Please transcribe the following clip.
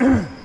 Yeah.